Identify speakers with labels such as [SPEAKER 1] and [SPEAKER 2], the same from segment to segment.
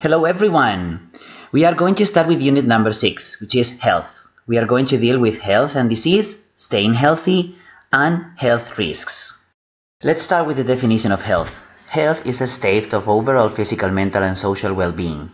[SPEAKER 1] Hello everyone! We are going to start with unit number 6, which is health. We are going to deal with health and disease, staying healthy, and health risks. Let's start with the definition of health. Health is a state of overall physical, mental, and social well-being.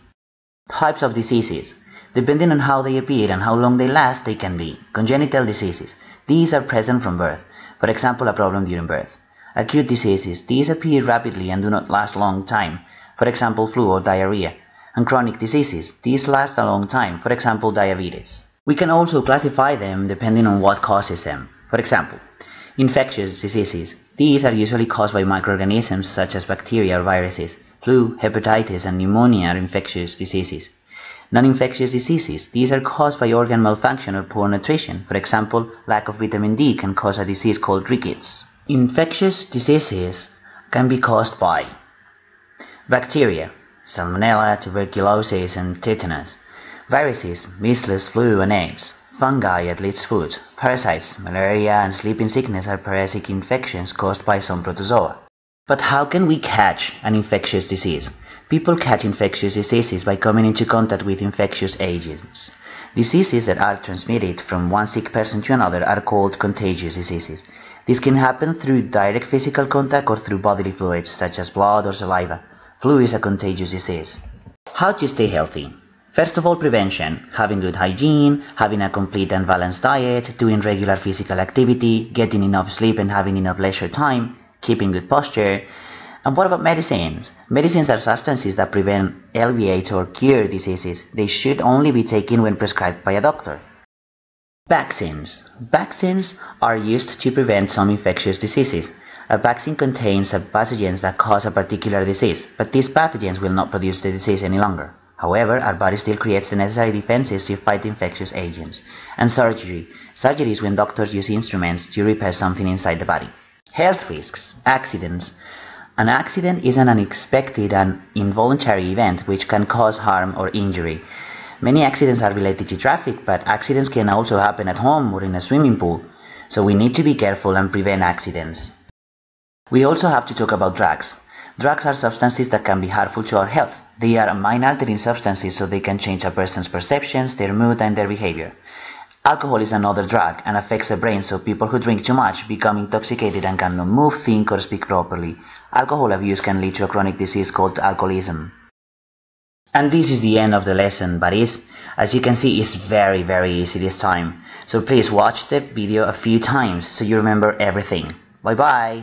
[SPEAKER 1] Types of diseases. Depending on how they appear and how long they last, they can be congenital diseases. These are present from birth. For example, a problem during birth. Acute diseases. These appear rapidly and do not last long time for example flu or diarrhea, and chronic diseases. These last a long time, for example diabetes. We can also classify them depending on what causes them. For example, infectious diseases. These are usually caused by microorganisms such as bacteria or viruses. Flu, hepatitis, and pneumonia are infectious diseases. Non-infectious diseases. These are caused by organ malfunction or poor nutrition. For example, lack of vitamin D can cause a disease called rickets. Infectious diseases can be caused by Bacteria, Salmonella, tuberculosis, and tetanus. Viruses, measles, flu, and AIDS. Fungi athlete's foot. Parasites, malaria, and sleeping sickness are parasitic infections caused by some protozoa. But how can we catch an infectious disease? People catch infectious diseases by coming into contact with infectious agents. Diseases that are transmitted from one sick person to another are called contagious diseases. This can happen through direct physical contact or through bodily fluids such as blood or saliva. Flu is a contagious disease. How to stay healthy? First of all, prevention. Having good hygiene, having a complete and balanced diet, doing regular physical activity, getting enough sleep and having enough leisure time, keeping good posture. And what about medicines? Medicines are substances that prevent, alleviate, or cure diseases. They should only be taken when prescribed by a doctor. Vaccines. Vaccines are used to prevent some infectious diseases. A vaccine contains pathogens that cause a particular disease, but these pathogens will not produce the disease any longer. However, our body still creates the necessary defenses to fight infectious agents. And surgery. Surgery is when doctors use instruments to repair something inside the body. Health risks. Accidents. An accident is an unexpected and involuntary event which can cause harm or injury. Many accidents are related to traffic, but accidents can also happen at home or in a swimming pool. So we need to be careful and prevent accidents. We also have to talk about drugs. Drugs are substances that can be harmful to our health. They are mind-altering substances so they can change a person's perceptions, their mood and their behavior. Alcohol is another drug and affects the brain so people who drink too much become intoxicated and cannot move, think or speak properly. Alcohol abuse can lead to a chronic disease called alcoholism. And this is the end of the lesson, but as you can see, it's very very easy this time. So please watch the video a few times so you remember everything. Bye bye!